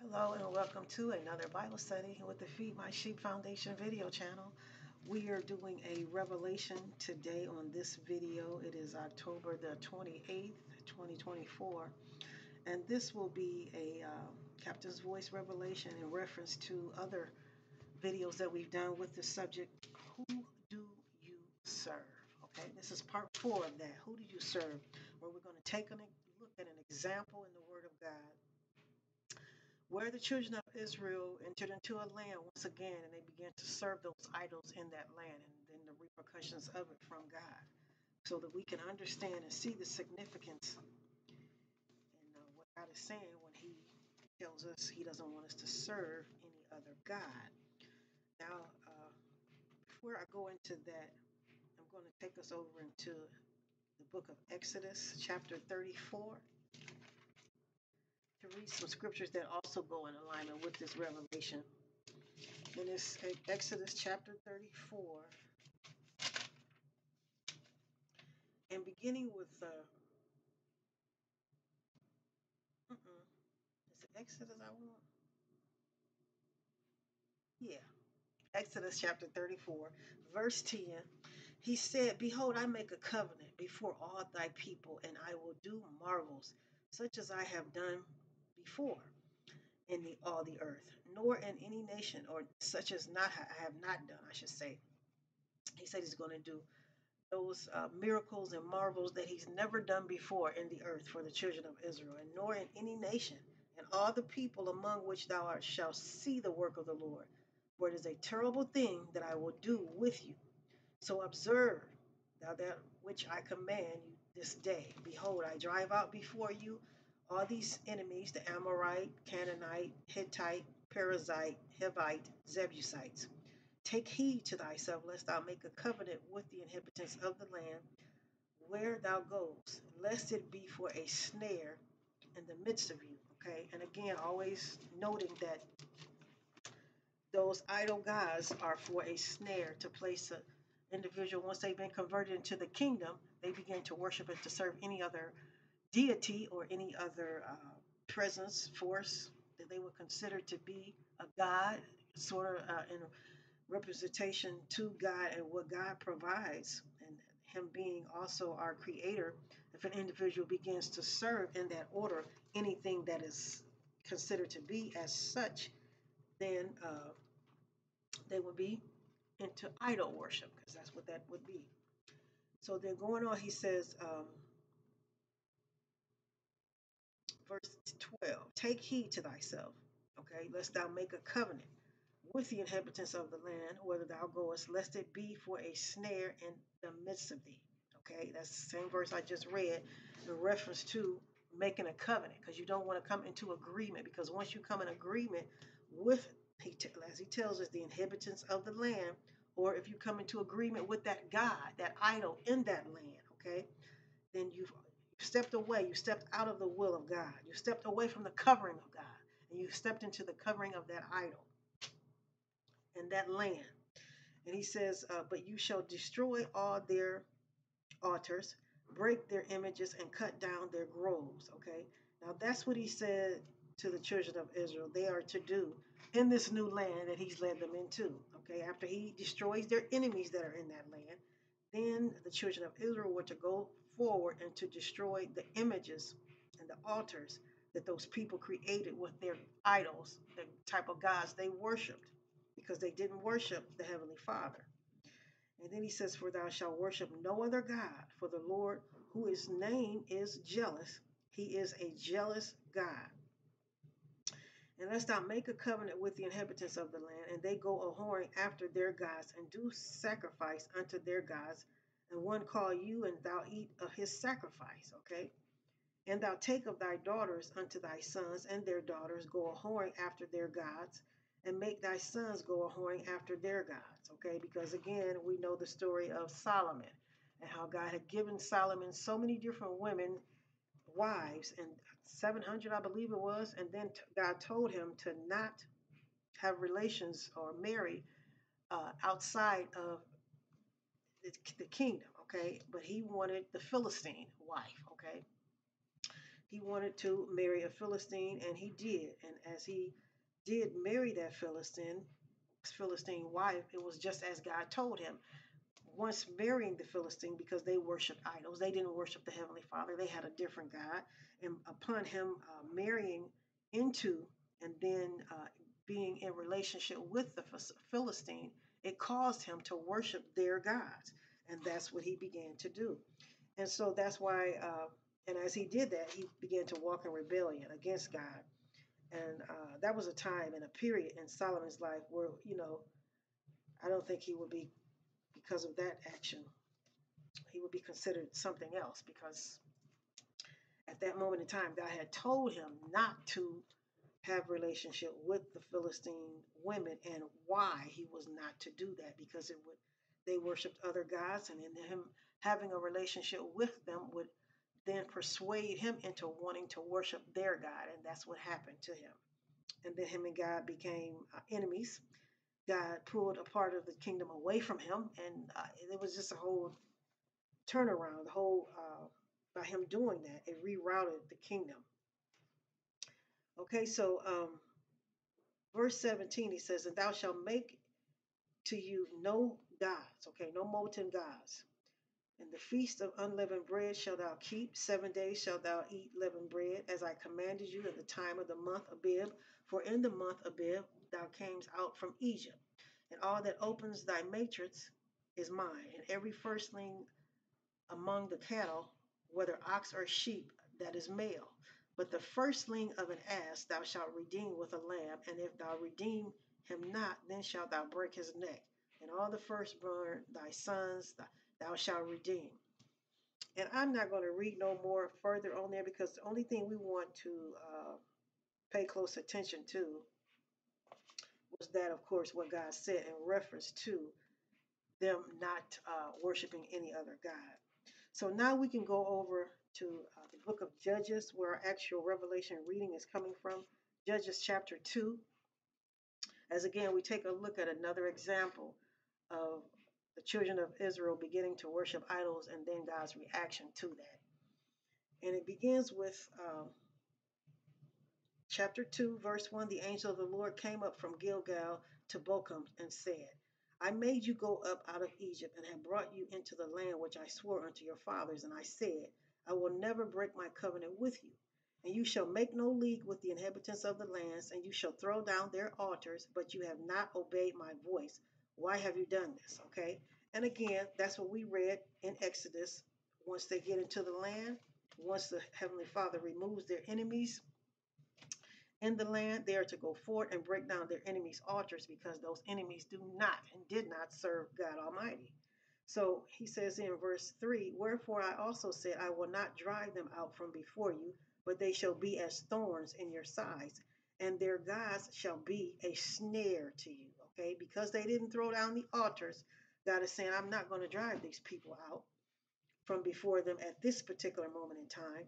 Hello and welcome to another Bible study with the Feed My Sheep Foundation video channel. We are doing a revelation today on this video. It is October the 28th, 2024, and this will be a uh, Captain's Voice revelation in reference to other videos that we've done with the subject, Who do you serve? Okay, this is part four of that. Who do you serve? Where we're going to take a look at an example in the Word of God where the children of Israel entered into a land once again and they began to serve those idols in that land and then the repercussions of it from God so that we can understand and see the significance and uh, what God is saying when he tells us he doesn't want us to serve any other God. Now, uh, before I go into that, I'm going to take us over into the book of Exodus, chapter 34 to read some scriptures that also go in alignment with this revelation. And it's Exodus chapter 34. And beginning with, uh, is it Exodus I want? Yeah. Exodus chapter 34, verse 10. He said, Behold, I make a covenant before all thy people, and I will do marvels, such as I have done before in the all the earth, nor in any nation, or such as not I have not done, I should say. He said he's going to do those uh, miracles and marvels that he's never done before in the earth for the children of Israel, and nor in any nation, and all the people among which thou art shall see the work of the Lord. For it is a terrible thing that I will do with you. So observe thou that which I command you this day. Behold, I drive out before you all these enemies the Amorite, Canaanite, Hittite, Perizzite, Hivite, Jebusites. Take heed to thyself, lest thou make a covenant with the inhabitants of the land where thou goest, lest it be for a snare in the midst of you. Okay, and again, always noting that those idol gods are for a snare to place an individual once they've been converted into the kingdom, they begin to worship and to serve any other deity or any other uh, presence, force that they would consider to be a god, sort of uh, in representation to God and what God provides, and Him being also our creator. If an individual begins to serve in that order anything that is considered to be as such, then uh, they would be into idol worship, because that's what that would be. So then going on, he says, um, verse 12 Take heed to thyself, okay, lest thou make a covenant with the inhabitants of the land, whether thou goest, lest it be for a snare in the midst of thee. Okay, that's the same verse I just read in reference to making a covenant because you don't want to come into agreement because once you come in agreement with, as he tells us, the inhabitants of the land, or if you come into agreement with that God, that idol in that land, okay, then you've stepped away. You stepped out of the will of God. You stepped away from the covering of God. And you stepped into the covering of that idol and that land. And he says, uh, But you shall destroy all their altars, break their images, and cut down their groves. Okay. Now that's what he said to the children of Israel they are to do in this new land that he's led them into. Okay. After he destroys their enemies that are in that land, then the children of Israel were to go forward and to destroy the images and the altars that those people created with their idols, the type of gods they worshiped, because they didn't worship the Heavenly Father. And then he says, For thou shalt worship no other God, for the Lord, who his name is jealous, he is a jealous God. And lest thou make a covenant with the inhabitants of the land, and they go a whoring after their gods, and do sacrifice unto their gods, and one call you, and thou eat of his sacrifice, okay? And thou take of thy daughters unto thy sons, and their daughters go a whoring after their gods, and make thy sons go a whoring after their gods, okay? Because again, we know the story of Solomon and how God had given Solomon so many different women, wives, and 700, I believe it was, and then God told him to not have relations or marry uh, outside of the, the kingdom, okay? But he wanted the Philistine wife, okay? he wanted to marry a Philistine, and he did. And as he did marry that Philistine, Philistine wife, it was just as God told him. Once marrying the Philistine, because they worshiped idols, they didn't worship the Heavenly Father, they had a different God. And upon him uh, marrying into and then uh, being in relationship with the Philistine, it caused him to worship their gods. And that's what he began to do. And so that's why, uh, and as he did that, he began to walk in rebellion against God. And uh, that was a time and a period in Solomon's life where, you know, I don't think he would be, because of that action, he would be considered something else because at that moment in time, God had told him not to have relationship with the Philistine women and why he was not to do that because it would they worshiped other gods and in him having a relationship with them would then persuade him into wanting to worship their God and that's what happened to him. And then him and God became uh, enemies. God pulled a part of the kingdom away from him and uh, it was just a whole turnaround the whole uh, by him doing that it rerouted the kingdom Okay, so um, verse 17, he says, And thou shalt make to you no gods, okay, no molten gods. And the feast of unleavened bread shalt thou keep. Seven days shalt thou eat leavened bread, as I commanded you in the time of the month Abib. For in the month Abib thou camest out from Egypt. And all that opens thy matrix is mine. And every firstling among the cattle, whether ox or sheep, that is male. But the firstling of an ass thou shalt redeem with a lamb, and if thou redeem him not, then shalt thou break his neck. And all the firstborn, thy sons, thou shalt redeem. And I'm not going to read no more further on there because the only thing we want to uh, pay close attention to was that, of course, what God said in reference to them not uh, worshiping any other God. So now we can go over to uh, the book of Judges, where our actual revelation reading is coming from. Judges chapter 2. As again, we take a look at another example of the children of Israel beginning to worship idols and then God's reaction to that. And it begins with um, chapter 2, verse 1 The angel of the Lord came up from Gilgal to Bochim and said, I made you go up out of Egypt and have brought you into the land which I swore unto your fathers. And I said, I will never break my covenant with you. And you shall make no league with the inhabitants of the lands, and you shall throw down their altars, but you have not obeyed my voice. Why have you done this? Okay. And again, that's what we read in Exodus. Once they get into the land, once the Heavenly Father removes their enemies in the land, they are to go forth and break down their enemies' altars because those enemies do not and did not serve God Almighty. So he says in verse 3 Wherefore I also said, I will not drive them out from before you, but they shall be as thorns in your sides, and their gods shall be a snare to you. Okay, because they didn't throw down the altars, God is saying, I'm not going to drive these people out from before them at this particular moment in time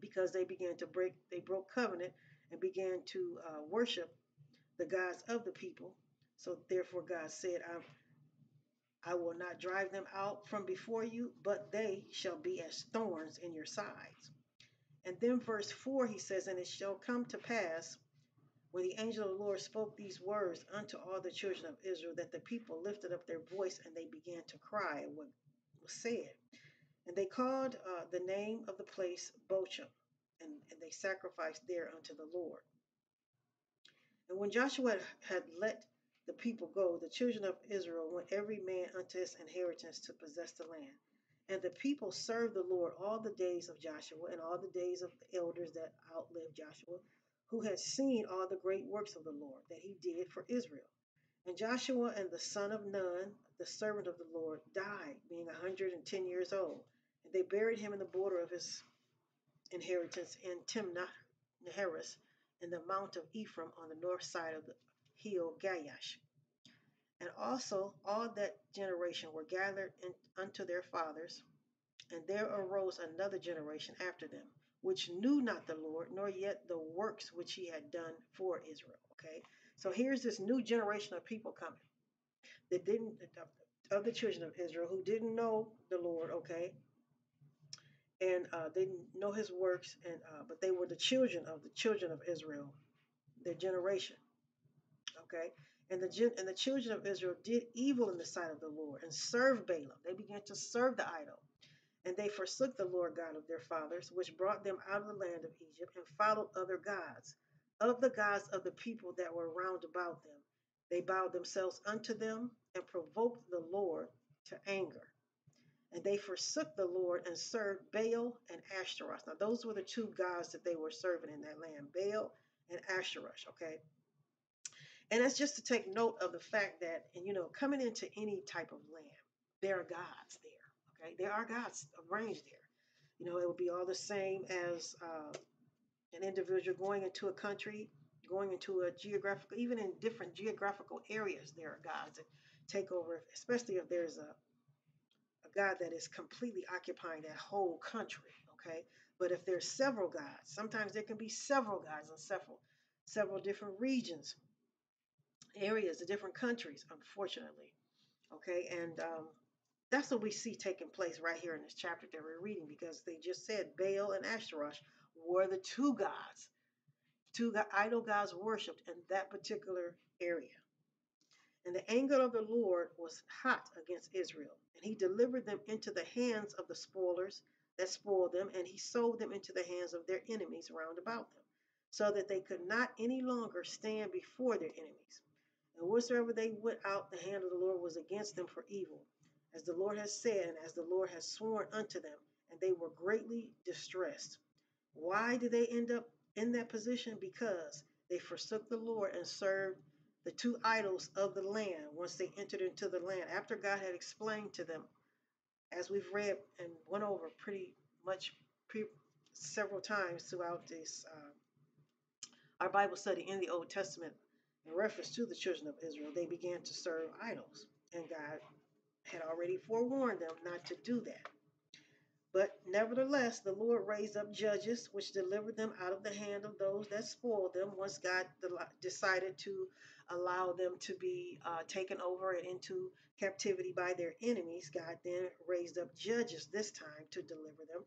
because they began to break, they broke covenant and began to uh, worship the gods of the people. So therefore, God said, I'm I will not drive them out from before you, but they shall be as thorns in your sides. And then verse 4, he says, And it shall come to pass when the angel of the Lord spoke these words unto all the children of Israel that the people lifted up their voice and they began to cry at what was said. And they called uh, the name of the place Bochim, and, and they sacrificed there unto the Lord. And when Joshua had let the people go, the children of Israel went every man unto his inheritance to possess the land. And the people served the Lord all the days of Joshua and all the days of the elders that outlived Joshua, who had seen all the great works of the Lord that he did for Israel. And Joshua and the son of Nun, the servant of the Lord, died, being a hundred and ten years old. And they buried him in the border of his inheritance in Timnath Neheres, in the mount of Ephraim on the north side of the hill Gaash. And also all that generation were gathered in, unto their fathers, and there arose another generation after them, which knew not the Lord, nor yet the works which he had done for Israel. Okay, so here's this new generation of people coming that didn't, of the children of Israel who didn't know the Lord. Okay, and uh, they didn't know his works, and uh, but they were the children of the children of Israel, their generation. Okay, and the and the children of Israel did evil in the sight of the Lord and served Baalim. They began to serve the idol, and they forsook the Lord God of their fathers, which brought them out of the land of Egypt, and followed other gods, of the gods of the people that were round about them. They bowed themselves unto them and provoked the Lord to anger. And they forsook the Lord and served Baal and Ashtaroth. Now, those were the two gods that they were serving in that land Baal and Ashtaroth, okay? And that's just to take note of the fact that, and you know, coming into any type of land, there are gods there, okay? There are gods arranged there. You know, it would be all the same as uh, an individual going into a country, going into a geographical, even in different geographical areas, there are gods that take over, especially if there's a a God that is completely occupying that whole country, okay? But if there's several gods, sometimes there can be several gods in several several different regions, areas, the different countries, unfortunately, okay? And um, that's what we see taking place right here in this chapter that we're reading because they just said Baal and Ashtaroth were the two gods, two idol gods worshipped in that particular area. And the anger of the Lord was hot against Israel, and he delivered them into the hands of the spoilers that spoiled them, and he sold them into the hands of their enemies round about them, so that they could not any longer stand before their enemies. And whatsoever they went out, the hand of the Lord was against them for evil, as the Lord has said, and as the Lord has sworn unto them, and they were greatly distressed. Why did they end up in that position? Because they forsook the Lord and served the two idols of the land once they entered into the land after God had explained to them, as we've read and went over pretty much pre- several times throughout this uh, our Bible study in the Old Testament in reference to the children of Israel, they began to serve idols, and God had already forewarned them not to do that. But nevertheless, the Lord raised up judges, which delivered them out of the hand of those that spoiled them. Once God decided to allow them to be uh, taken over and into captivity by their enemies, God then raised up judges this time to deliver them.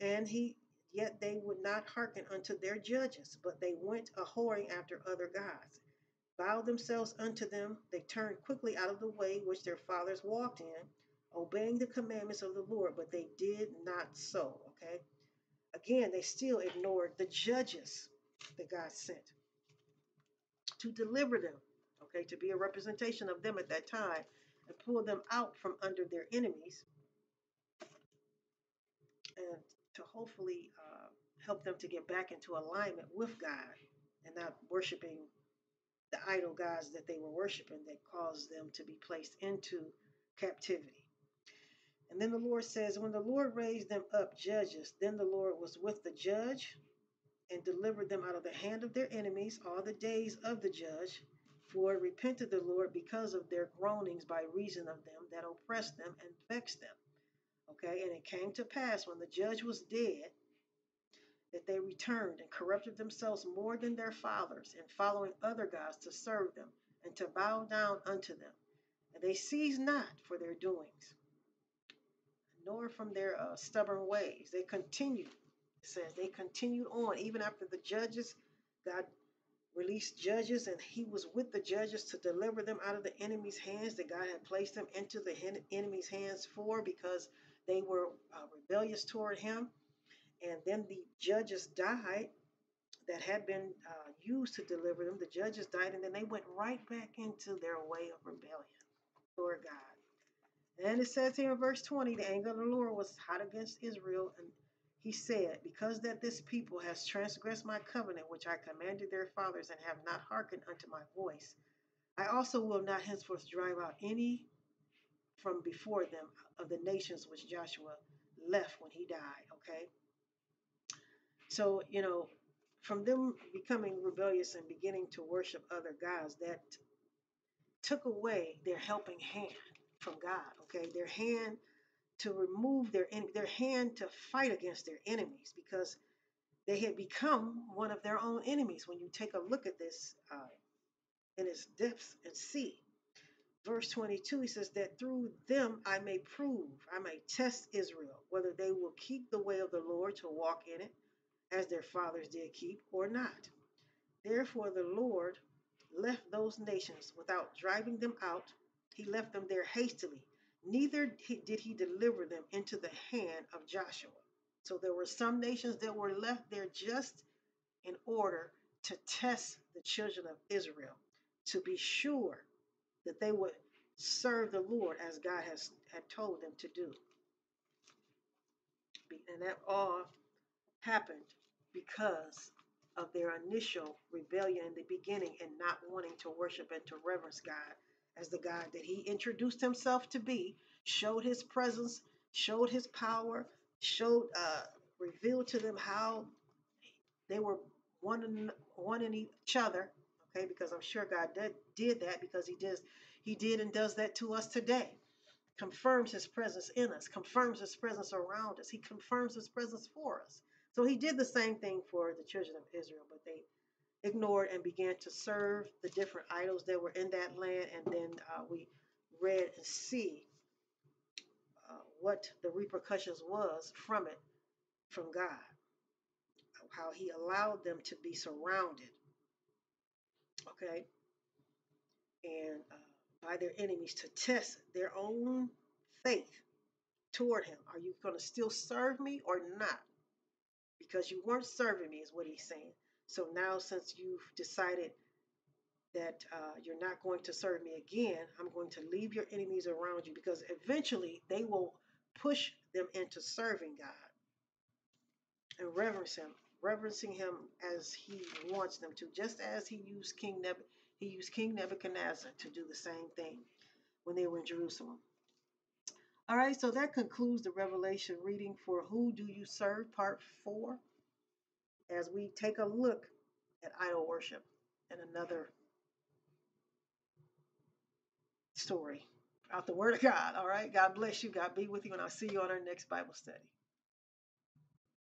And he yet they would not hearken unto their judges, but they went a whoring after other gods, bowed themselves unto them. They turned quickly out of the way which their fathers walked in, obeying the commandments of the Lord, but they did not so. Okay. Again, they still ignored the judges that God sent to deliver them, okay, to be a representation of them at that time and pull them out from under their enemies and to hopefully uh, help them to get back into alignment with God and not worshiping the idol gods that they were worshiping that caused them to be placed into captivity. And then the Lord says, When the Lord raised them up judges, then the Lord was with the judge and delivered them out of the hand of their enemies all the days of the judge. For repented the Lord because of their groanings by reason of them that oppressed them and vexed them. Okay, and it came to pass when the judge was dead that they returned and corrupted themselves more than their fathers in following other gods to serve them and to bow down unto them. And they ceased not for their doings, nor from their uh, stubborn ways. They continued, it says, they continued on even after the judges, God released judges, and he was with the judges to deliver them out of the enemy's hands that God had placed them into the enemy's hands for because they were uh, rebellious toward him. And then the judges died that had been uh, used to deliver them. The judges died, and then they went right back into their way of rebellion toward God. And it says here in verse 20 the anger of the Lord was hot against Israel, and he said, Because that this people has transgressed my covenant, which I commanded their fathers, and have not hearkened unto my voice, I also will not henceforth drive out any from before them of the nations which Joshua left when he died. Okay. So, you know, from them becoming rebellious and beginning to worship other gods, that took away their helping hand from God. Okay. Their hand to remove their their hand to fight against their enemies because they had become one of their own enemies. When you take a look at this uh, in its depths and see, verse 22, he says that through them I may prove, I may test Israel, whether they will keep the way of the Lord to walk in it, as their fathers did keep, or not. Therefore, the Lord left those nations without driving them out. He left them there hastily. Neither did he deliver them into the hand of Joshua. So there were some nations that were left there just in order to test the children of Israel, to be sure that they would serve the Lord as God has had told them to do. And that all happened because of their initial rebellion in the beginning and not wanting to worship and to reverence God as the God that He introduced Himself to be, showed His presence, showed His power, showed, uh, revealed to them how they were one in, one in each other. Okay, because I'm sure God did, did that because He did He did and does that to us today. Confirms His presence in us, confirms His presence around us. He confirms His presence for us. So He did the same thing for the children of Israel, but they ignored and began to serve the different idols that were in that land. And then uh, we read and see uh, what the repercussions was from it from God, how He allowed them to be surrounded, okay, and uh, by their enemies to test their own faith toward Him. Are you going to still serve me or not? Because you weren't serving me, is what He's saying. So now, since you've decided that uh, you're not going to serve me again, I'm going to leave your enemies around you because eventually they will push them into serving God and reverence Him, reverencing Him as He wants them to, just as He used King Neb- He used King Nebuchadnezzar to do the same thing when they were in Jerusalem. All right, so that concludes the Revelation reading for Who Do You Serve, Part 4 as we take a look at idol worship and another story out the Word of God. All right. God bless you. God be with you. And I'll see you on our next Bible study.